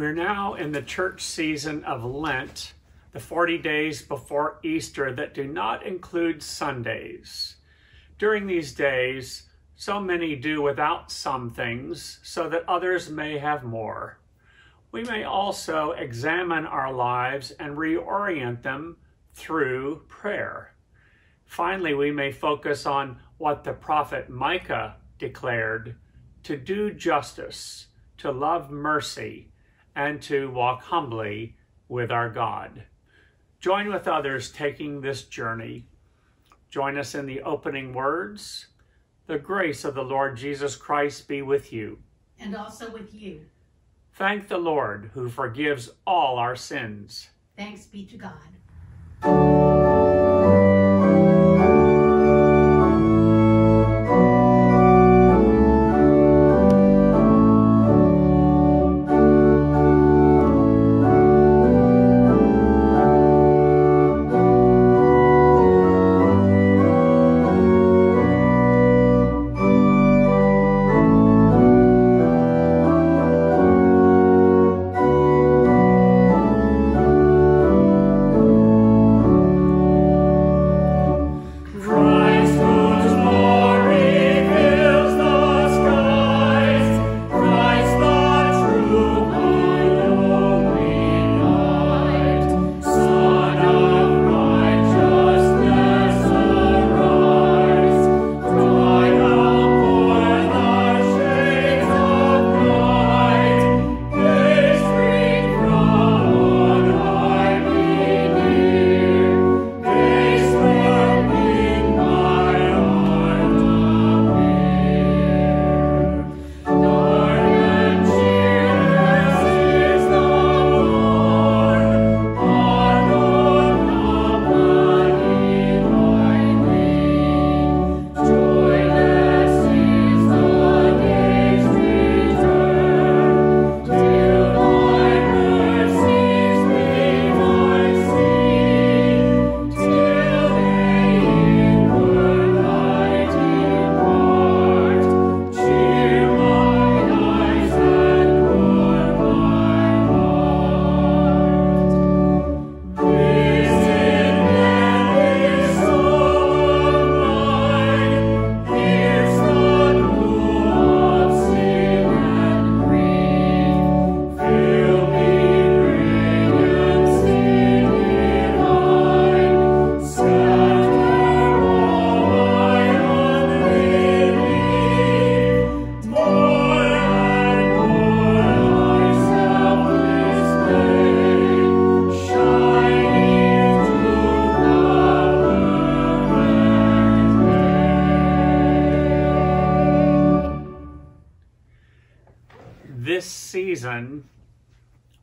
We're now in the church season of Lent, the 40 days before Easter that do not include Sundays. During these days, so many do without some things so that others may have more. We may also examine our lives and reorient them through prayer. Finally, we may focus on what the prophet Micah declared to do justice, to love mercy, and to walk humbly with our God. Join with others taking this journey. Join us in the opening words. The grace of the Lord Jesus Christ be with you. And also with you. Thank the Lord who forgives all our sins. Thanks be to God.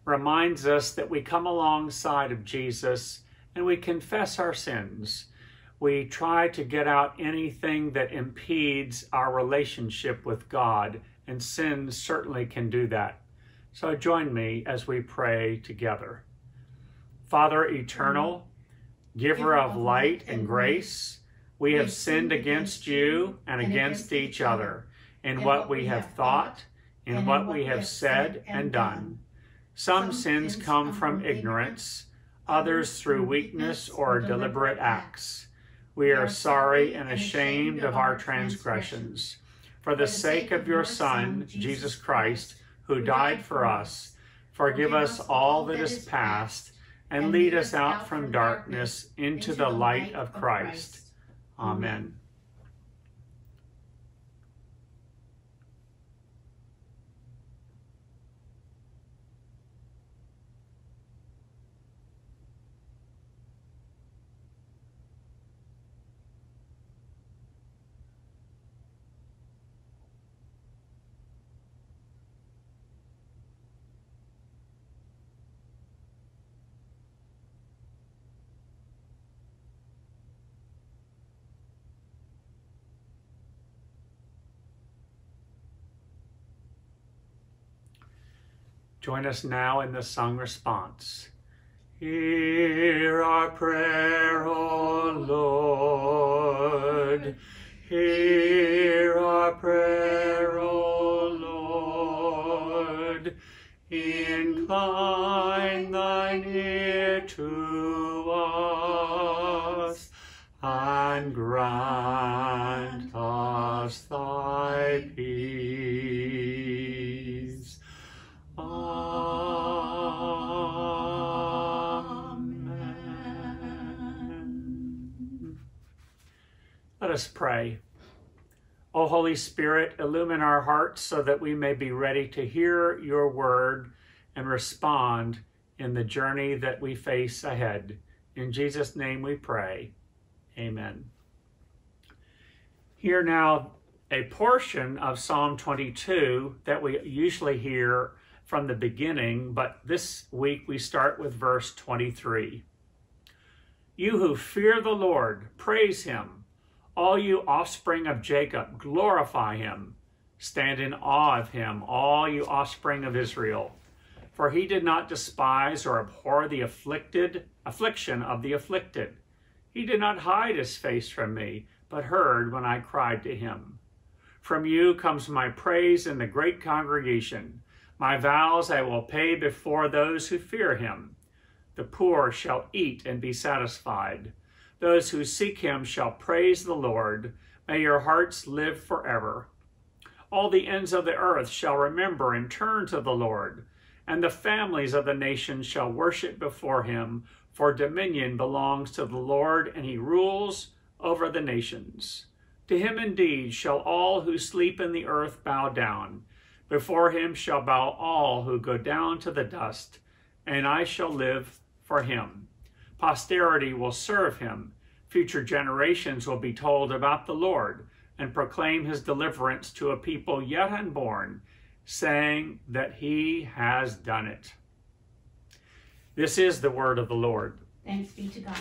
Reminds us that we come alongside of Jesus and we confess our sins. We try to get out anything that impedes our relationship with God, and sin certainly can do that. So join me as we pray together. Father eternal, mm-hmm. giver of light and grace, we have sinned against you and against each other in what we have thought in what we have said and done. Some sins come from ignorance, others through weakness or deliberate acts. We are sorry and ashamed of our transgressions. For the sake of your Son, Jesus Christ, who died for us, forgive us all that is past and lead us out from darkness into the light of Christ. Amen. Join us now in the song response. Hear our prayer, O Lord. Hear our prayer, O Lord. Incline thine ear to us, and grant us thy peace. Us pray. O Holy Spirit, illumine our hearts so that we may be ready to hear your word and respond in the journey that we face ahead. In Jesus' name we pray. Amen. Hear now a portion of Psalm 22 that we usually hear from the beginning, but this week we start with verse 23. You who fear the Lord, praise him. All you offspring of Jacob, glorify him. Stand in awe of him, all you offspring of Israel. For he did not despise or abhor the afflicted affliction of the afflicted. He did not hide his face from me, but heard when I cried to him. From you comes my praise in the great congregation. My vows I will pay before those who fear him. The poor shall eat and be satisfied. Those who seek him shall praise the Lord. May your hearts live forever. All the ends of the earth shall remember and turn to the Lord, and the families of the nations shall worship before him, for dominion belongs to the Lord, and he rules over the nations. To him indeed shall all who sleep in the earth bow down. Before him shall bow all who go down to the dust, and I shall live for him. Posterity will serve him. Future generations will be told about the Lord and proclaim his deliverance to a people yet unborn, saying that he has done it. This is the word of the Lord. Thanks be to God.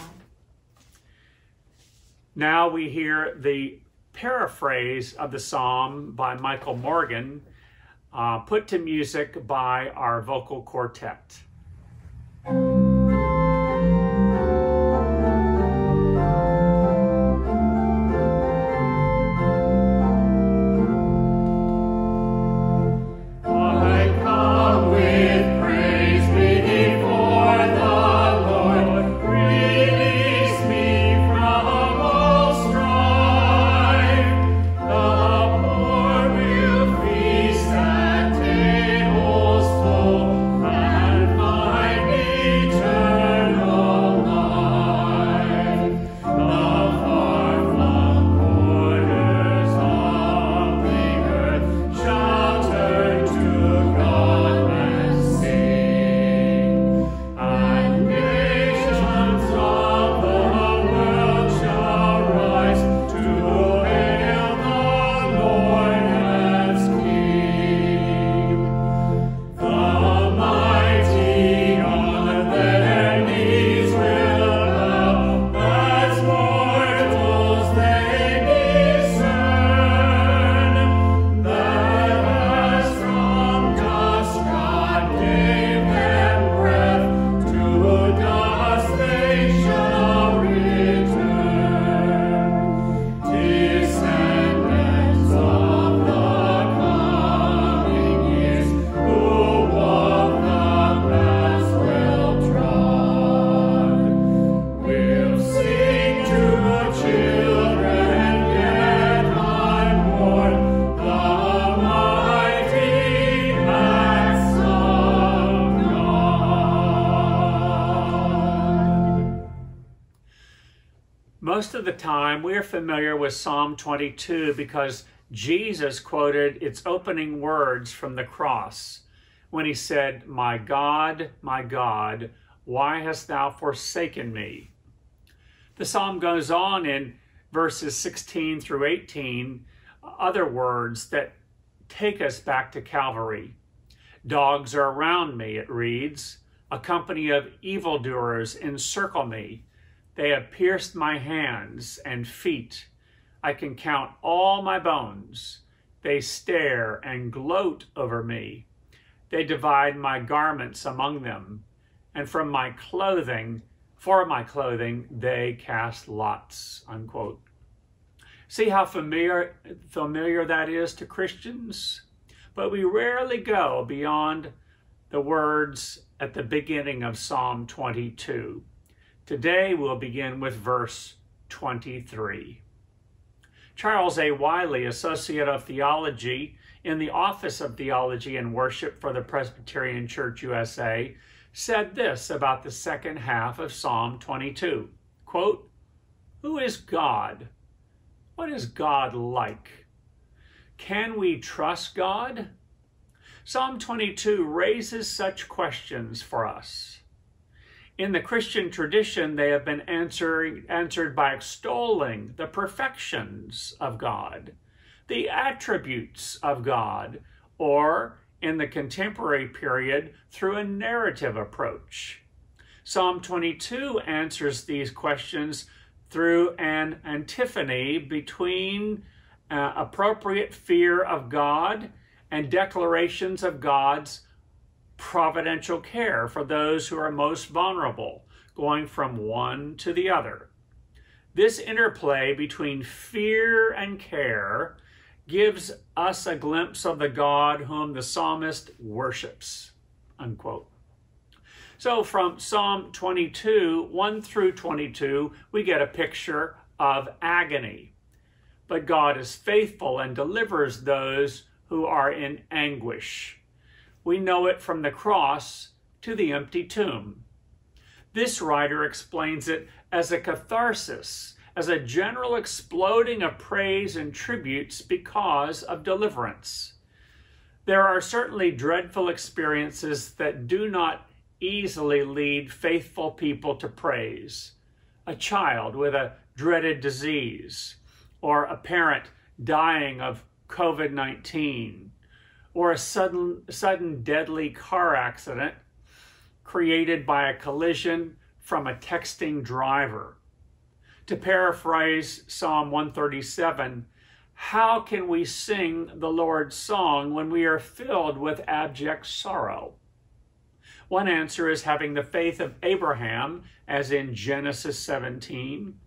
Now we hear the paraphrase of the psalm by Michael Morgan, uh, put to music by our vocal quartet. Familiar with Psalm 22 because Jesus quoted its opening words from the cross when he said, My God, my God, why hast thou forsaken me? The psalm goes on in verses 16 through 18, other words that take us back to Calvary. Dogs are around me, it reads. A company of evildoers encircle me. They have pierced my hands and feet. I can count all my bones. They stare and gloat over me. They divide my garments among them, and from my clothing, for my clothing, they cast lots. Unquote. See how familiar, familiar that is to Christians? But we rarely go beyond the words at the beginning of Psalm 22. Today we'll begin with verse 23. Charles A. Wiley, Associate of Theology in the Office of Theology and Worship for the Presbyterian Church USA, said this about the second half of Psalm 22. Quote, Who is God? What is God like? Can we trust God? Psalm 22 raises such questions for us. In the Christian tradition, they have been answered, answered by extolling the perfections of God, the attributes of God, or in the contemporary period through a narrative approach. Psalm 22 answers these questions through an antiphony between uh, appropriate fear of God and declarations of God's providential care for those who are most vulnerable, going from one to the other. This interplay between fear and care gives us a glimpse of the God whom the psalmist worships. Unquote. So from Psalm 22, 1 through 22, we get a picture of agony. But God is faithful and delivers those who are in anguish. We know it from the cross to the empty tomb. This writer explains it as a catharsis, as a general exploding of praise and tributes because of deliverance. There are certainly dreadful experiences that do not easily lead faithful people to praise. A child with a dreaded disease, or a parent dying of COVID 19, or a sudden, sudden deadly car accident created by a collision from a texting driver. To paraphrase Psalm 137, how can we sing the Lord's song when we are filled with abject sorrow? One answer is having the faith of Abraham, as in Genesis 17.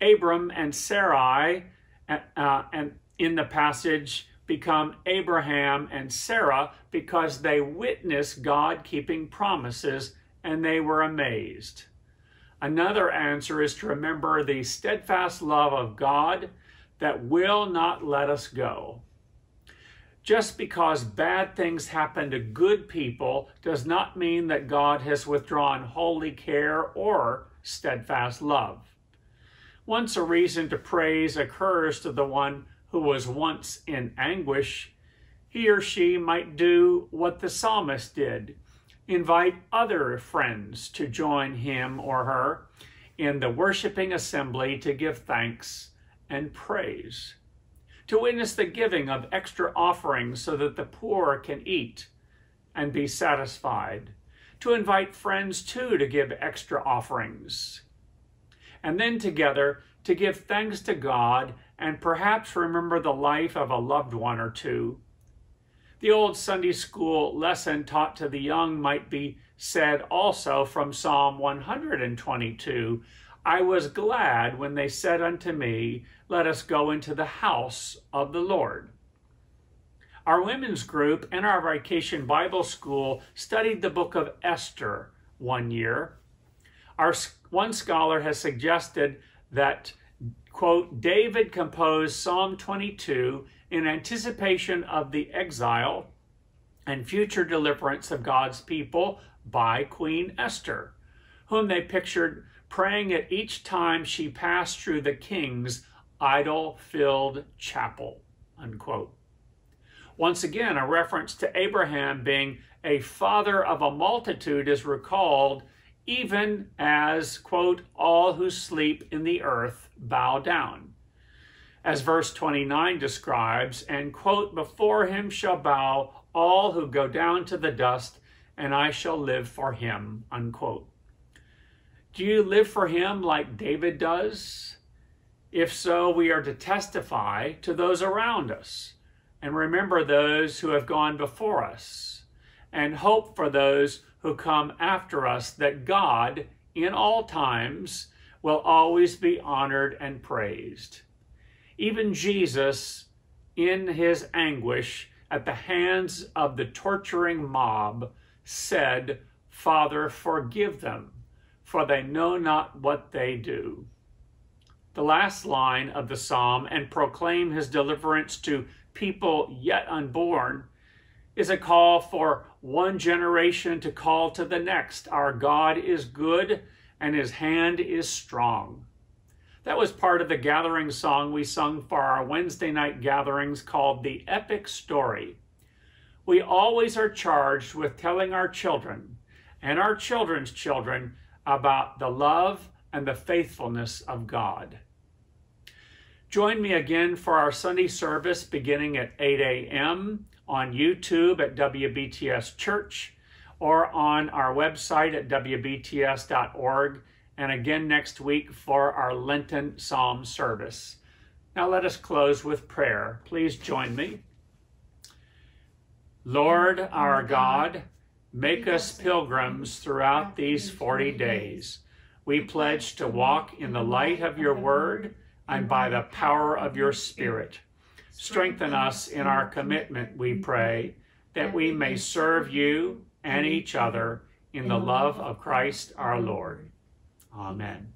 Abram and Sarai, uh, and in the passage, become Abraham and Sarah because they witnessed God keeping promises and they were amazed. Another answer is to remember the steadfast love of God that will not let us go. Just because bad things happen to good people does not mean that God has withdrawn holy care or steadfast love. Once a reason to praise occurs to the one who was once in anguish, he or she might do what the psalmist did invite other friends to join him or her in the worshiping assembly to give thanks and praise to witness the giving of extra offerings so that the poor can eat and be satisfied, to invite friends too to give extra offerings, and then together to give thanks to God and perhaps remember the life of a loved one or two. The old Sunday school lesson taught to the young might be said also from Psalm 122 I was glad when they said unto me, Let us go into the house of the Lord. Our women's group and our vacation Bible school studied the book of Esther one year. Our one scholar has suggested that, quote, David composed Psalm 22 in anticipation of the exile and future deliverance of God's people by Queen Esther, whom they pictured praying at each time she passed through the king's idol filled chapel. Unquote. Once again, a reference to Abraham being a father of a multitude is recalled, even as, quote, all who sleep in the earth bow down. As verse 29 describes, and, quote, before him shall bow all who go down to the dust, and I shall live for him, unquote. Do you live for Him like David does? If so, we are to testify to those around us and remember those who have gone before us and hope for those who come after us that God, in all times, will always be honored and praised. Even Jesus, in his anguish, at the hands of the torturing mob, said, Father, forgive them, for they know not what they do. The last line of the psalm, and proclaim his deliverance to people yet unborn, is a call for one generation to call to the next. Our God is good and his hand is strong. That was part of the gathering song we sung for our Wednesday night gatherings called The Epic Story. We always are charged with telling our children and our children's children about the love and the faithfulness of God. Join me again for our Sunday service beginning at 8 a.m. on YouTube at WBTS Church or on our website at WBTS.org and again next week for our Lenten Psalm service. Now let us close with prayer. Please join me. Lord our God, make us pilgrims throughout these 40 days. We pledge to walk in the light of your word and by the power of your spirit. Strengthen us in our commitment, we pray, that we may serve you and each other in the love of Christ our Lord. Amen.